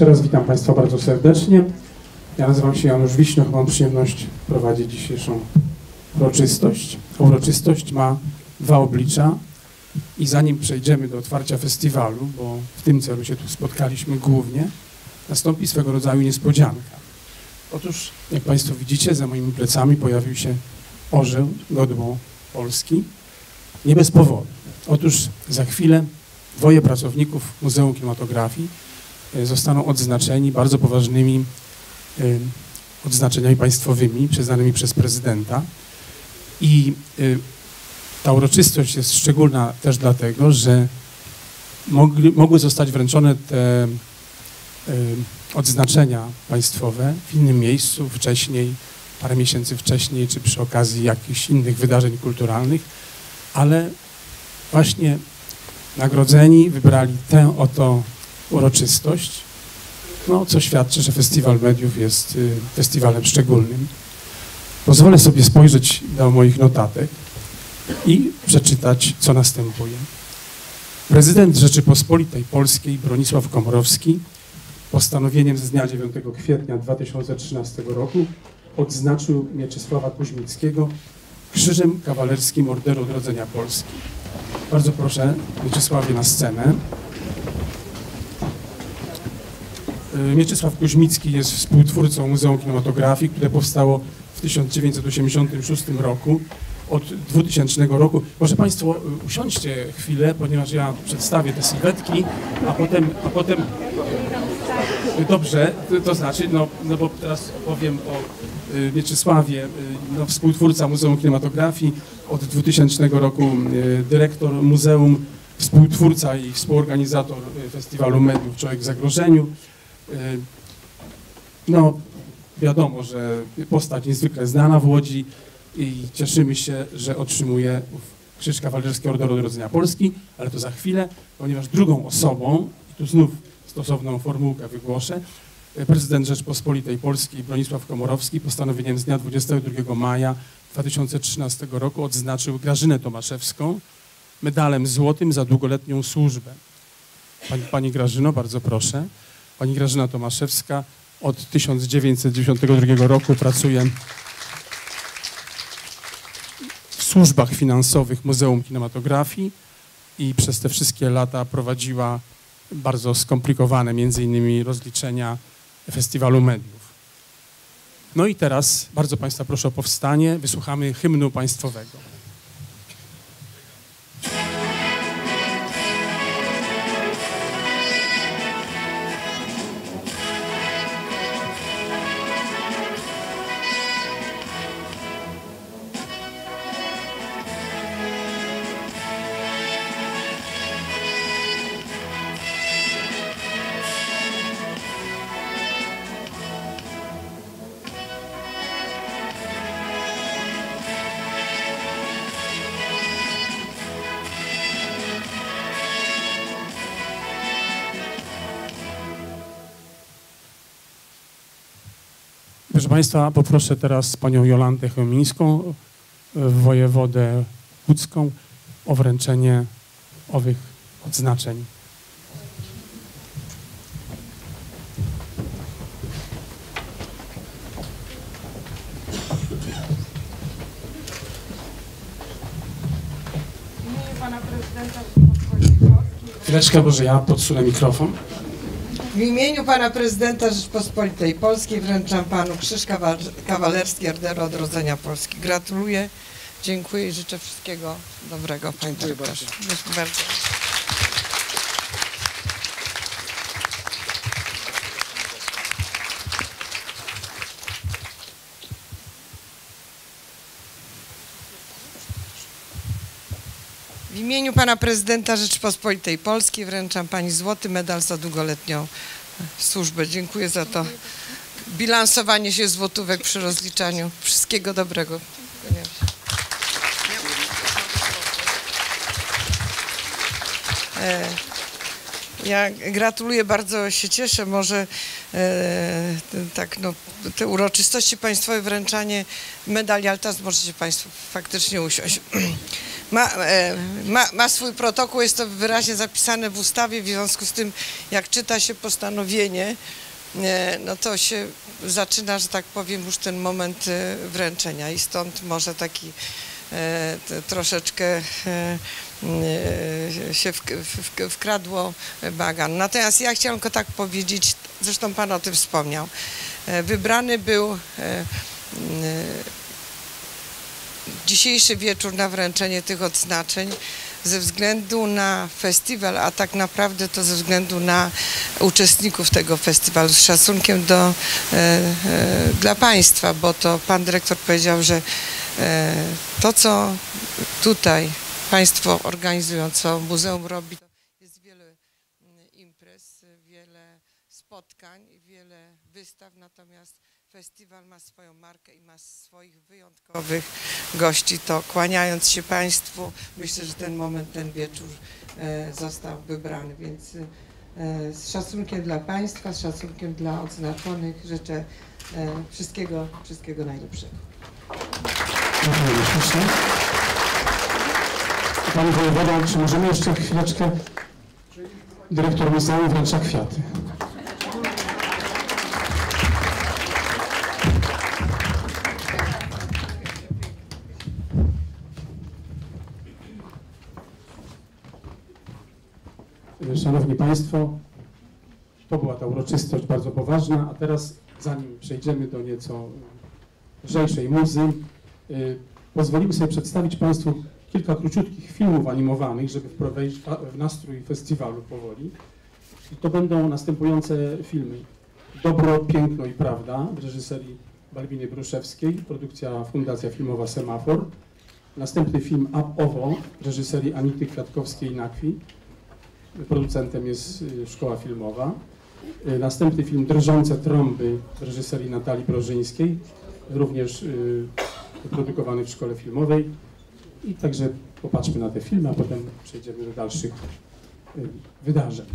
Jeszcze raz witam Państwa bardzo serdecznie. Ja nazywam się Janusz Wiśnioch, mam przyjemność prowadzić dzisiejszą uroczystość. Uroczystość ma dwa oblicza i zanim przejdziemy do otwarcia festiwalu, bo w tym celu się tu spotkaliśmy głównie, nastąpi swego rodzaju niespodzianka. Otóż, jak Państwo widzicie, za moimi plecami pojawił się orzeł, godło Polski, nie bez powodu. Otóż za chwilę dwoje pracowników Muzeum Kinematografii zostaną odznaczeni bardzo poważnymi e, odznaczeniami państwowymi przyznanymi przez prezydenta. I e, ta uroczystość jest szczególna też dlatego, że mogli, mogły zostać wręczone te odznaczenia państwowe w innym miejscu wcześniej, parę miesięcy wcześniej, czy przy okazji jakichś innych wydarzeń kulturalnych, ale właśnie nagrodzeni wybrali tę oto uroczystość, no, co świadczy, że Festiwal Mediów jest y, festiwalem szczególnym. Pozwolę sobie spojrzeć do moich notatek i przeczytać, co następuje. Prezydent Rzeczypospolitej Polskiej Bronisław Komorowski postanowieniem z dnia 9 kwietnia 2013 roku odznaczył Mieczysława Kuźmickiego Krzyżem Kawalerskim Orderu Odrodzenia Polski. Bardzo proszę Mieczysławie na scenę. Y, Mieczysław Kuźmicki jest współtwórcą Muzeum Kinematografii, które powstało w 1986 roku. Od 2000 roku. Może Państwo y, usiądźcie chwilę, ponieważ ja przedstawię te sylwetki, a potem, a potem Dobrze, to, znaczy, no, no bo teraz opowiem o y, Mieczysławie, y, no, współtwórca Muzeum Kinematografii, od 2000 roku y, dyrektor muzeum, współtwórca i współorganizator y, Festiwalu Mediów Człowiek w Zagrożeniu. Y, no, wiadomo, że postać niezwykle znana w Łodzi i cieszymy się, że otrzymuje Krzyż Kawalerski Orderu Odrodzenia Polski, ale to za chwilę, ponieważ drugą osobą, i tu znów stosowną formułkę wygłoszę. Prezydent Rzeczpospolitej Polskiej Bronisław Komorowski postanowieniem z dnia 22 maja 2013 roku odznaczył Grażynę Tomaszewską medalem złotym za długoletnią służbę. Pani, pani Grażyno, bardzo proszę. Pani Grażyna Tomaszewska od 1992 roku pracuje w służbach finansowych Muzeum Kinematografii i przez te wszystkie lata prowadziła bardzo skomplikowane, między innymi rozliczenia Festiwalu Mediów. No i teraz bardzo Państwa proszę o powstanie, wysłuchamy hymnu państwowego. Proszę Państwa, poproszę teraz panią Jolantę Chełmińską, wojewodę łódzką, o wręczenie owych odznaczeń. Chwileczkę, może ja podsunę mikrofon. W imieniu pana prezydenta Rzeczypospolitej Polskiej wręczam panu Krzyż Kawal- Kawalerski Orderu Odrodzenia Polski. Gratuluję, dziękuję i życzę wszystkiego dobrego panie dyrektorze. Dziękuję bardzo. Imieniu pana prezydenta Rzeczypospolitej Polskiej wręczam pani złoty medal za długoletnią służbę. Dziękuję za to bilansowanie się złotówek przy rozliczaniu. Wszystkiego dobrego. E, Ja gratuluję, bardzo się cieszę. Może e, tak, no, te uroczystości państwowe, wręczanie medali, ale teraz możecie Państwo faktycznie usiąść. Ma, e, ma, ma swój protokół, jest to wyraźnie zapisane w ustawie, w związku z tym jak czyta się postanowienie, e, no to się zaczyna, że tak powiem, już ten moment e, wręczenia i stąd może taki troszeczkę się wkradło bagan. Natomiast ja chciałam tylko tak powiedzieć, zresztą Pan o tym wspomniał, wybrany był dzisiejszy wieczór na wręczenie tych odznaczeń ze względu na festiwal, a tak naprawdę to ze względu na uczestników tego festiwalu, z szacunkiem do, e, e, dla Państwa, bo to Pan Dyrektor powiedział, że e, to, co tutaj Państwo organizują, co muzeum robi, to jest wiele mm, imprez, wiele spotkań, wiele wystaw, natomiast festiwal ma swoją markę i ma swoich wyjątkowych gości. To kłaniając się Państwu, myślę, że ten moment, ten wieczór e, został wybrany, więc e, z szacunkiem dla Państwa, z szacunkiem dla odznaczonych życzę e, wszystkiego, wszystkiego najlepszego. Panie Wojewodo, czy możemy jeszcze chwileczkę? Dyrektor muzeum wręcza kwiaty. Szanowni Państwo, to była ta uroczystość bardzo poważna, a teraz zanim przejdziemy do nieco lżejszej muzy, y, pozwolimy sobie przedstawić Państwu kilka króciutkich filmów animowanych, żeby wprowadzić w nastrój festiwalu powoli. I to będą następujące filmy. Dobro, piękno i prawda w reżyserii Balbiny Bruszewskiej, produkcja Fundacja Filmowa Semafor. Następny film Up Owo w reżyserii Anity Kwiatkowskiej-Nakwi. Producentem jest y, Szkoła Filmowa. Y, Następny film Drżące trąby reżyserii Natalii Brożyńskiej, również y, wyprodukowany w Szkole Filmowej. I także popatrzmy na te filmy, a potem przejdziemy do dalszych wydarzeń.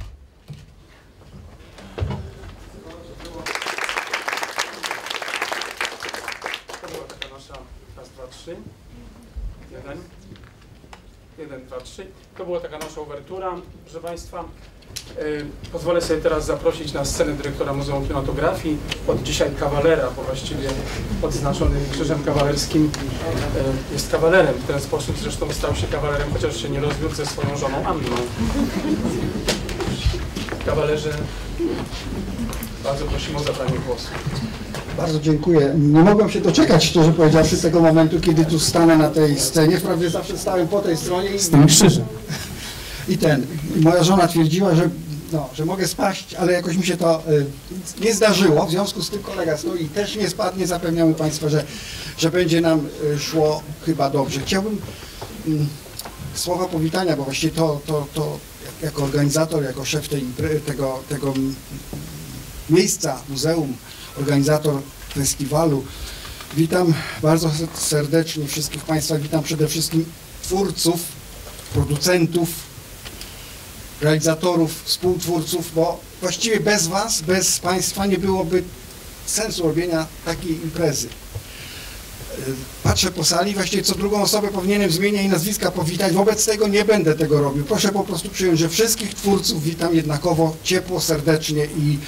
Nasza raz. Jeden, dwa, trzy. To była taka nasza uwertura. Proszę Państwa, y, pozwolę sobie teraz zaprosić na scenę dyrektora Muzeum Kinematografii, od dzisiaj kawalera, bo właściwie odznaczony krzyżem kawalerskim y, jest kawalerem. W ten sposób zresztą stał się kawalerem, chociaż się nie rozwiódł ze swoją żoną Anną. Kawalerze, bardzo prosimy o zabranie głosu. Bardzo dziękuję. Nie mogłem się doczekać, szczerze powiedziawszy, tego momentu, kiedy tu stanę na tej scenie. Wprawdzie zawsze stałem po tej stronie i, tym krzyżem. i ten. Moja żona twierdziła, że, no, że mogę spaść, ale jakoś mi się to y, nie zdarzyło. W związku z tym kolega stoi i też nie spadnie. Zapewniamy Państwa, że, że będzie nam y, szło chyba dobrze. Chciałbym mm, słowa powitania, bo właściwie to, to, to jako organizator, jako szef tej, tego, tego miejsca, muzeum, organizator festiwalu. Witam bardzo serdecznie wszystkich Państwa. Witam przede wszystkim twórców, producentów, realizatorów, współtwórców, bo właściwie bez Was, bez Państwa nie byłoby sensu robienia takiej imprezy. Patrzę po sali, właściwie co drugą osobę powinienem z imienia i nazwiska powitać, wobec tego nie będę tego robił. Proszę po prostu przyjąć, że wszystkich twórców witam jednakowo ciepło, serdecznie i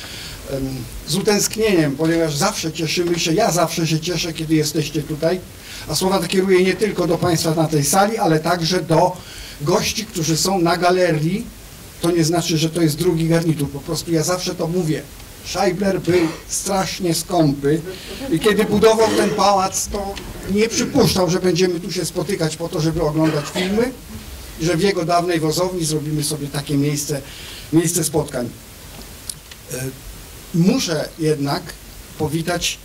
z utęsknieniem, ponieważ zawsze cieszymy się, ja zawsze się cieszę, kiedy jesteście tutaj, a słowa te kieruję nie tylko do Państwa na tej sali, ale także do gości, którzy są na galerii. To nie znaczy, że to jest drugi garnitur, po prostu ja zawsze to mówię. Scheibler był strasznie skąpy i kiedy budował ten pałac, to nie przypuszczał, że będziemy tu się spotykać po to, żeby oglądać filmy i że w jego dawnej wozowni zrobimy sobie takie miejsce, miejsce spotkań. Muszę jednak powitać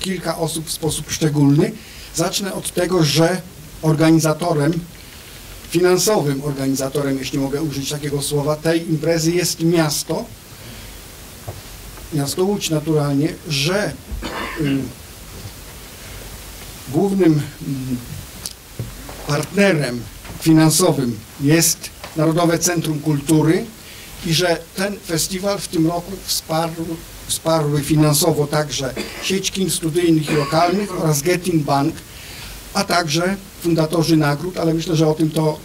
kilka osób w sposób szczególny. Zacznę od tego, że organizatorem, finansowym organizatorem, jeśli mogę użyć takiego słowa, tej imprezy jest miasto, miasto Łódź naturalnie, że y, głównym mm, partnerem finansowym jest Narodowe Centrum Kultury i że ten festiwal w tym roku wsparł, wsparły finansowo także sieć kin studyjnych i lokalnych oraz Getting Bank, a także fundatorzy nagród, ale myślę, że o tym to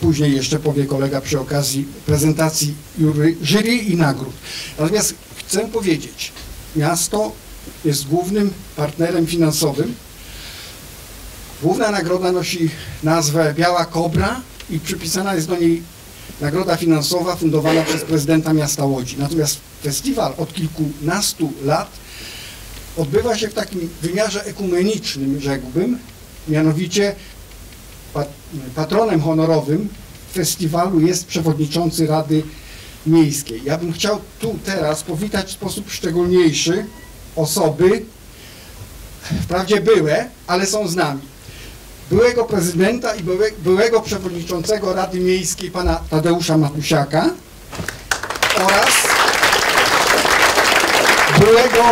później jeszcze powie kolega przy okazji prezentacji jury, jury i nagród. Natomiast chcę powiedzieć, miasto jest głównym partnerem finansowym. Główna nagroda nosi nazwę Biała Kobra i przypisana jest do niej nagroda finansowa fundowana przez prezydenta miasta Łodzi. Natomiast festiwal od kilkunastu lat odbywa się w takim wymiarze ekumenicznym, rzekłbym, mianowicie patronem honorowym festiwalu jest przewodniczący Rady Miejskiej. Ja bym chciał tu teraz powitać w sposób szczególniejszy osoby, wprawdzie byłe, ale są z nami. Byłego prezydenta i byłe, byłego przewodniczącego Rady Miejskiej pana Tadeusza Matusiaka oraz byłego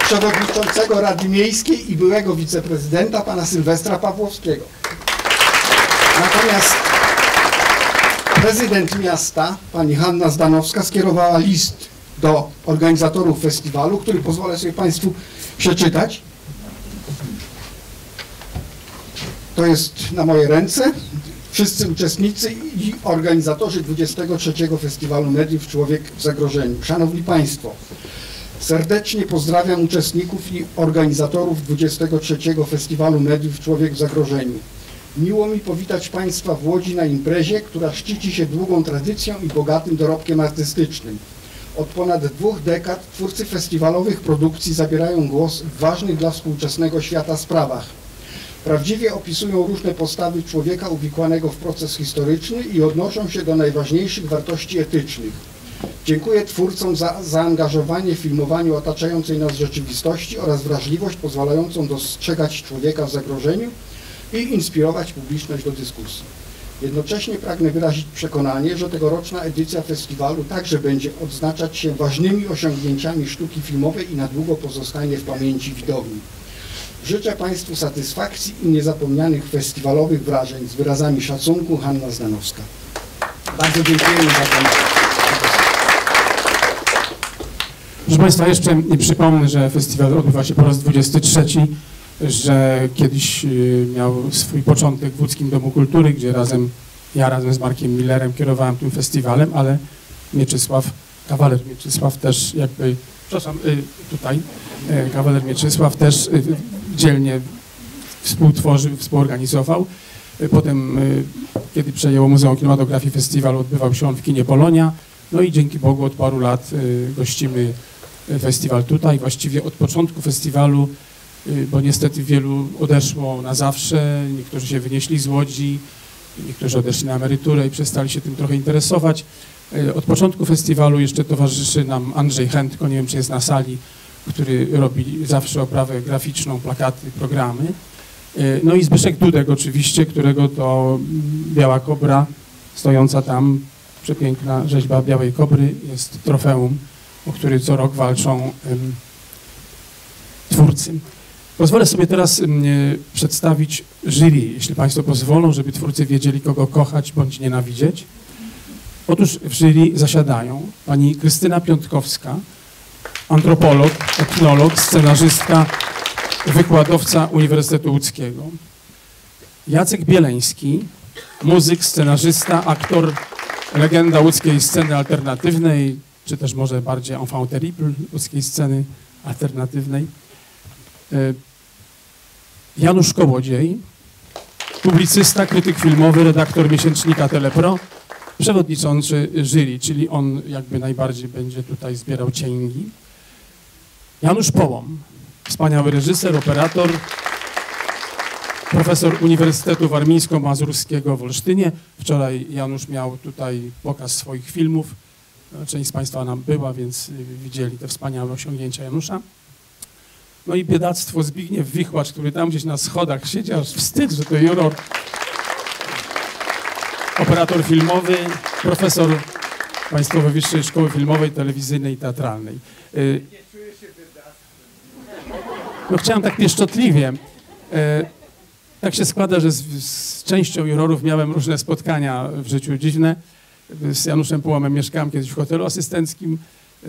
przewodniczącego Rady Miejskiej i byłego wiceprezydenta pana Sylwestra Pawłowskiego. Natomiast prezydent miasta, pani Hanna Zdanowska, skierowała list do organizatorów festiwalu, który pozwolę sobie Państwu przeczytać. To jest na moje ręce. Wszyscy uczestnicy i organizatorzy 23 Festiwalu Mediów Człowiek w Zagrożeniu. Szanowni Państwo, serdecznie pozdrawiam uczestników i organizatorów 23 Festiwalu Mediów Człowiek w Zagrożeniu. Miło mi powitać Państwa w Łodzi na imprezie, która szczyci się długą tradycją i bogatym dorobkiem artystycznym. Od ponad dwóch dekad twórcy festiwalowych produkcji zabierają głos w ważnych dla współczesnego świata sprawach. Prawdziwie opisują różne postawy człowieka uwikłanego w proces historyczny i odnoszą się do najważniejszych wartości etycznych. Dziękuję twórcom za zaangażowanie w filmowaniu otaczającej nas rzeczywistości oraz wrażliwość pozwalającą dostrzegać człowieka w zagrożeniu i inspirować publiczność do dyskusji. Jednocześnie pragnę wyrazić przekonanie, że tegoroczna edycja festiwalu także będzie odznaczać się ważnymi osiągnięciami sztuki filmowej i na długo pozostanie w pamięci widowni. Życzę Państwu satysfakcji i niezapomnianych festiwalowych wrażeń z wyrazami szacunku Hanna Zdanowska. Bardzo dziękujemy za tę Proszę Państwa, jeszcze przypomnę, że festiwal odbywa się po raz 23 że kiedyś y, miał swój początek w Łódzkim Domu Kultury, gdzie razem, ja razem z Markiem Millerem kierowałem tym festiwalem, ale Mieczysław, kawaler Mieczysław też jakby, przepraszam, y, tutaj, y, kawaler Mieczysław też dzielnie współtworzył, współorganizował. Potem, kiedy przejęło Muzeum Kinematografii, festiwal odbywał się on w kinie Polonia. No i dzięki Bogu od paru lat gościmy festiwal tutaj. Właściwie od początku festiwalu Y, bo niestety wielu odeszło na zawsze, niektórzy się wynieśli z Łodzi, niektórzy odeszli na emeryturę i przestali się tym trochę interesować. Y, od początku festiwalu jeszcze towarzyszy nam Andrzej Chętko, nie wiem czy jest na sali, który robi zawsze oprawę graficzną, plakaty, programy. Y, no i Zbyszek Dudek oczywiście, którego to Biała Kobra, stojąca tam, przepiękna rzeźba Białej Kobry, jest trofeum, o który co rok walczą um, twórcy. Pozwolę sobie teraz mm, przedstawić jury, jeśli Państwo pozwolą, żeby twórcy wiedzieli, kogo kochać bądź nienawidzieć. Otóż w jury zasiadają pani Krystyna Piątkowska, antropolog, etnolog, scenarzystka, wykładowca Uniwersytetu Łódzkiego. Jacek Bieleński, muzyk, scenarzysta, aktor, legenda łódzkiej sceny alternatywnej, czy też może bardziej enfant terrible łódzkiej sceny alternatywnej. E, Janusz Kołodziej, publicysta, krytyk filmowy, redaktor miesięcznika Telepro, przewodniczący jury, czyli on jakby najbardziej będzie tutaj zbierał cięgi. Janusz Połom, wspaniały reżyser, operator, profesor Uniwersytetu Warmińsko-Mazurskiego w Olsztynie. Wczoraj Janusz miał tutaj pokaz swoich filmów. Część z Państwa nam była, więc widzieli te wspaniałe osiągnięcia Janusza. No i biedactwo Zbigniew Wichłacz, który tam gdzieś na schodach siedział, aż wstyd, że to juror. Operator filmowy, profesor Państwowej Wyższej Szkoły Filmowej, Telewizyjnej i Teatralnej. No chciałem tak pieszczotliwie. Y, tak się składa, że z, z częścią jurorów miałem różne spotkania w życiu dziwne. Z Januszem Połomem mieszkałem kiedyś w hotelu asystenckim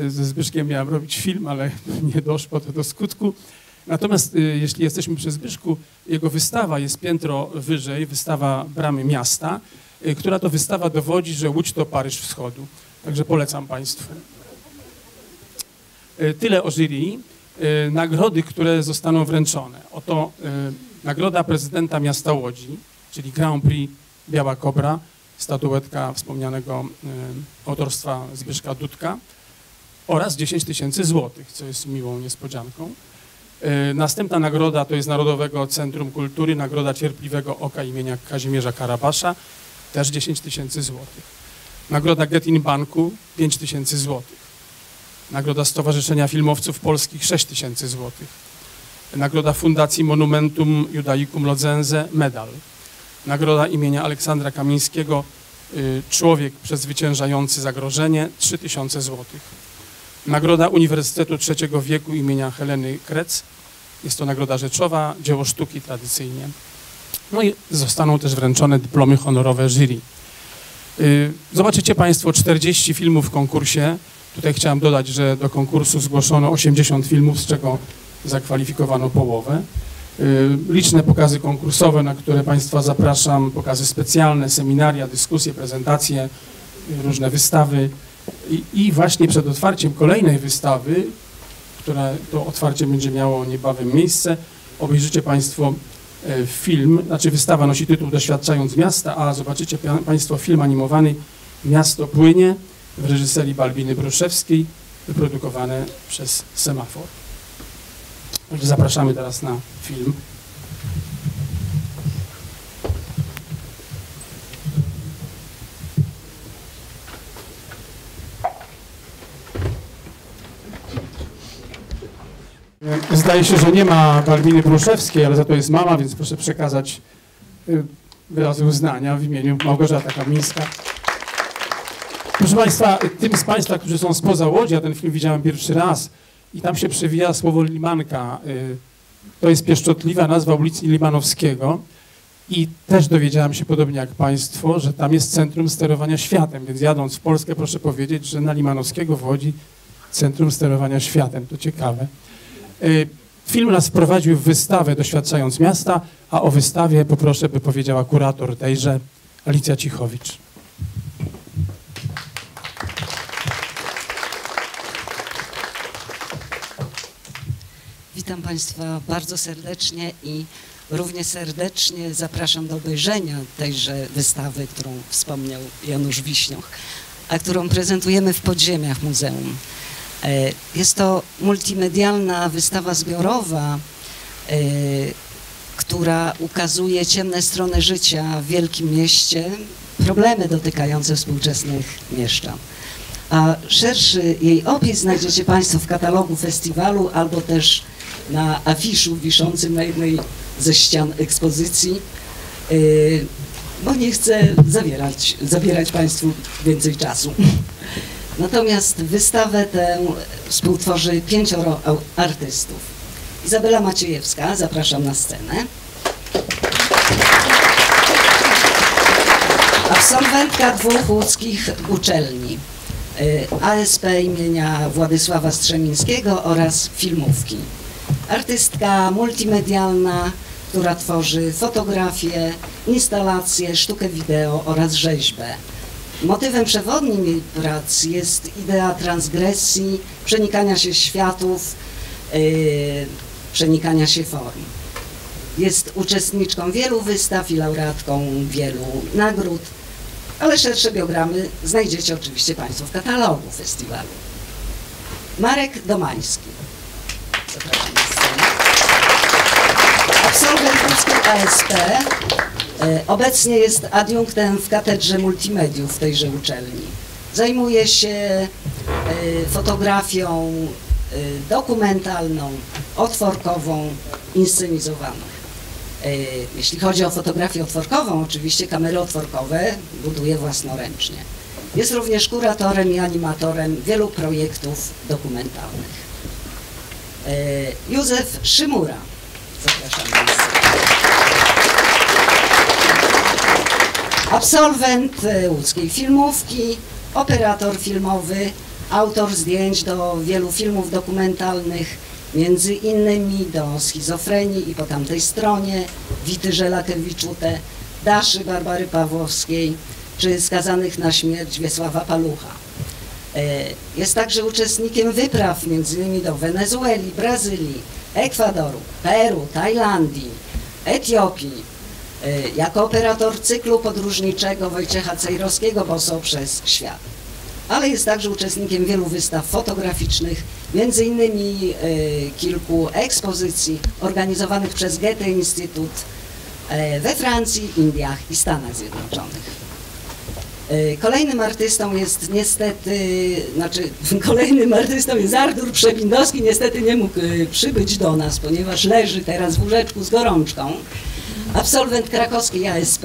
ze Zbyszkiem miałem robić film, ale nie doszło to do skutku. Natomiast y, jeśli jesteśmy przy Zbyszku, jego wystawa jest piętro wyżej, wystawa Bramy Miasta, która to wystawa dowodzi, że Łódź to Paryż Wschodu. Także polecam Państwu. Tyle o jury. Y, Nagrody, które zostaną wręczone. Oto y, nagroda prezydenta miasta Łodzi, czyli Grand Prix Biała Kobra, statuetka wspomnianego y, autorstwa Zbyszka Dudka oraz 10 tysięcy złotych, co jest miłą niespodzianką. Następna nagroda to jest Narodowego Centrum Kultury, Nagroda Cierpliwego Oka imienia Kazimierza Karabasza, też 10 tysięcy złotych. Nagroda Getin Banku 5 tysięcy złotych. Nagroda Stowarzyszenia Filmowców Polskich 6 tysięcy złotych. Nagroda Fundacji Monumentum Judaicum Lodzense medal. Nagroda imienia Aleksandra Kamińskiego y, Człowiek przezwyciężający zagrożenie 3 tysiące złotych. Nagroda Uniwersytetu Trzeciego Wieku imienia Heleny Krec. Jest to nagroda rzeczowa, dzieło sztuki tradycyjnie. No i zostaną też wręczone dyplomy honorowe jury. Y, Zobaczycie Państwo 40 filmów w konkursie. Tutaj chciałem dodać, że do konkursu zgłoszono 80 filmów, z czego zakwalifikowano połowę. Y, Liczne pokazy konkursowe, na które Państwa zapraszam, pokazy specjalne, seminaria, dyskusje, prezentacje, y, różne wystawy. I, I właśnie przed otwarciem kolejnej wystawy, która to otwarcie będzie miało niebawem miejsce, obejrzycie Państwo e, film, znaczy wystawa nosi tytuł Doświadczając miasta, a zobaczycie pa- Państwo film animowany Miasto płynie w reżyserii Balbiny Bruszewskiej, wyprodukowane przez Semafor. Także zapraszamy teraz na film. Zdaje się, że nie ma Balbiny Bruszewskiej, ale za to jest mama, więc proszę przekazać y, wyrazy uznania w imieniu Małgorzata Kamińska. Proszę Państwa, tym z Państwa, którzy są spoza Łodzi, ja ten film widziałem pierwszy raz i tam się przewija słowo limanka. Y, To jest pieszczotliwa nazwa ulicy Limanowskiego i też dowiedziałem się, podobnie jak Państwo, że tam jest centrum sterowania światem, więc jadąc w Polskę proszę powiedzieć, że na Limanowskiego w Łodzi centrum sterowania światem. To ciekawe. Y, Film nas wprowadził w wystawę Doświadczając Miasta, a o wystawie poproszę, by powiedziała kurator tejże, Alicja Cichowicz. Witam Państwa bardzo serdecznie i równie serdecznie zapraszam do obejrzenia tejże wystawy, którą wspomniał Janusz Wiśnioch, a którą prezentujemy w podziemiach muzeum. E, Jest to multimedialna wystawa zbiorowa, e, która ukazuje ciemne strony życia w wielkim mieście, problemy dotykające współczesnych mieszczan. A szerszy jej opis znajdziecie Państwo w katalogu festiwalu albo też na afiszu wiszącym na jednej ze ścian ekspozycji, Yy, bo nie chcę zawierać, zabierać Państwu więcej czasu. Natomiast wystawę tę współtworzy pięcioro artystów. Izabela Maciejewska, zapraszam na scenę. Absolwentka dwóch łódzkich uczelni. y, ASP imienia Władysława Strzemińskiego oraz filmówki. Artystka multimedialna, która tworzy fotografię, instalacje, sztukę wideo oraz rzeźbę. Motywem przewodnim jej prac jest idea transgresji, przenikania się światów, yy, przenikania się form. Jest uczestniczką wielu wystaw i laureatką wielu nagród, ale szersze biogramy znajdziecie oczywiście Państwo w katalogu festiwalu. Marek Domański. Zapraszam na scenę. Absolwent ASP. e, Obecnie jest adiunktem w Katedrze Multimediów w tejże uczelni. Zajmuje się e, fotografią e, dokumentalną, otworkową, inscenizowaną. Jeśli chodzi o fotografię otworkową, oczywiście kamery otworkowe buduje własnoręcznie. Jest również kuratorem i animatorem wielu projektów dokumentalnych. Józef Szymura. Zapraszam Państwa. Absolwent e, łódzkiej filmówki, operator filmowy, autor zdjęć do wielu filmów dokumentalnych, między innymi do schizofrenii i po tamtej stronie Wity Żelakewiczute, Daszy Barbary Pawłowskiej czy skazanych na śmierć Wiesława Palucha. E, Jest także uczestnikiem wypraw m.in. do Wenezueli, Brazylii, Ekwadoru, Peru, Tajlandii, Etiopii. E, Jako operator cyklu podróżniczego Wojciecha Cejrowskiego Boso przez świat. Ale jest także uczestnikiem wielu wystaw fotograficznych, między innymi e, kilku ekspozycji organizowanych przez Goethe Instytut e, we Francji, Indiach i Stanach Zjednoczonych. Kolejnym artystą jest niestety, znaczy kolejnym artystą jest Artur Przewindowski, niestety nie mógł przybyć do nas, ponieważ leży teraz w łóżeczku z gorączką. Absolwent krakowskiej ASP,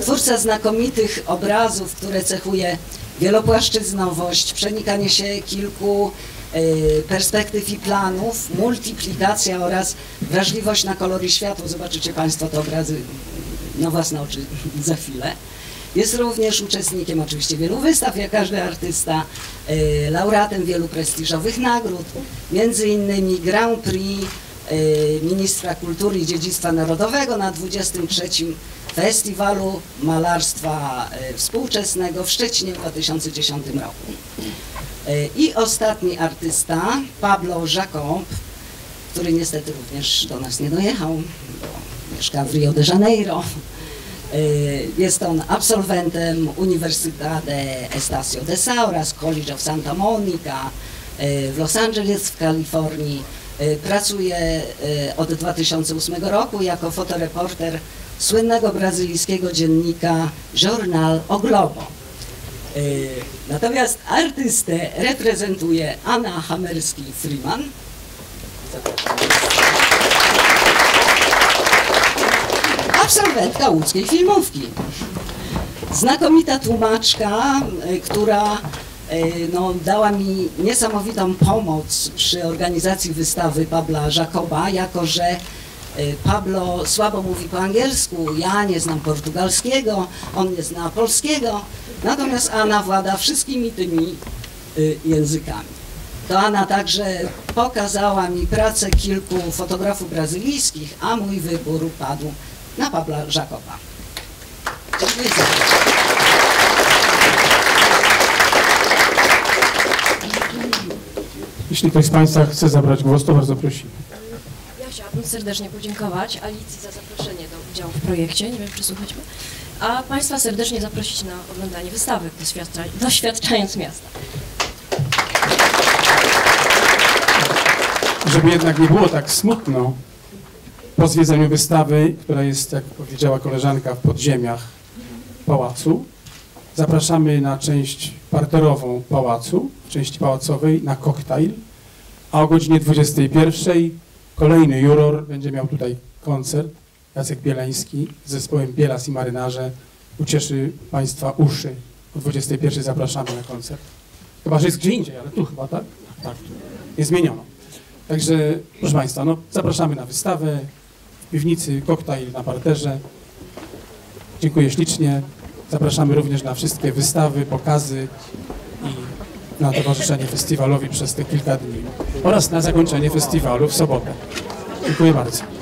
twórca znakomitych obrazów, które cechuje wielopłaszczyznowość, przenikanie się kilku e, perspektyw i planów, multiplikacja oraz wrażliwość na kolory światła. Zobaczycie Państwo te obrazy na własne oczy za chwilę. Jest również uczestnikiem oczywiście wielu wystaw, jak każdy artysta, e, laureatem wielu prestiżowych nagród, między innymi Grand Prix Ministra Kultury i Dziedzictwa Narodowego na 23. Festiwalu Malarstwa e, Współczesnego w Szczecinie w 2010 roku. E, I ostatni artysta, Pablo Jacob, który niestety również do nas nie dojechał, bo mieszka w Rio de Janeiro. Jest on absolwentem Universidade Estacio de Sa oraz College of Santa Monica w Los Angeles w Kalifornii. E, Pracuje e, od 2008 roku jako fotoreporter słynnego brazylijskiego dziennika Jornal o Globo. E, Natomiast artystę reprezentuje Anna Hamerski-Freeman. Absolwentka łódzkiej filmówki. Znakomita tłumaczka, która no, dała mi niesamowitą pomoc przy organizacji wystawy Pabla Jacoba, jako że e, Pablo słabo mówi po angielsku, ja nie znam portugalskiego, on nie zna polskiego, natomiast Anna włada wszystkimi tymi y, językami. To Anna także pokazała mi pracę kilku fotografów brazylijskich, a mój wybór padł na Pabla Jacoba. Dziękuję. Jeśli ktoś z Państwa chce zabrać głos, to bardzo prosimy. Ja chciałabym serdecznie podziękować Alicji za zaproszenie do udziału w projekcie, nie wiem czy słuchać mnie, a Państwa serdecznie zaprosić na oglądanie wystawy, doświadcza, doświadczając miasta. Żeby jednak nie było tak smutno, po zwiedzeniu wystawy, która jest, jak powiedziała koleżanka, w podziemiach pałacu, zapraszamy na część parterową pałacu, w części pałacowej, na koktajl, a o godzinie 21 kolejny juror będzie miał tutaj koncert. Jacek Bieleński z zespołem Bielas i Marynarze ucieszy Państwa uszy. O 21 zapraszamy na koncert. Chyba, że jest gdzie indziej, ale tu chyba, tak? Tak. Nie zmieniono. Także, proszę Państwa, no, zapraszamy na wystawę w piwnicy, koktajl na parterze. Dziękuję ślicznie. Zapraszamy również na wszystkie wystawy, pokazy i na towarzyszenie festiwalowi przez te kilka dni oraz na zakończenie festiwalu w sobotę. Dziękuję bardzo.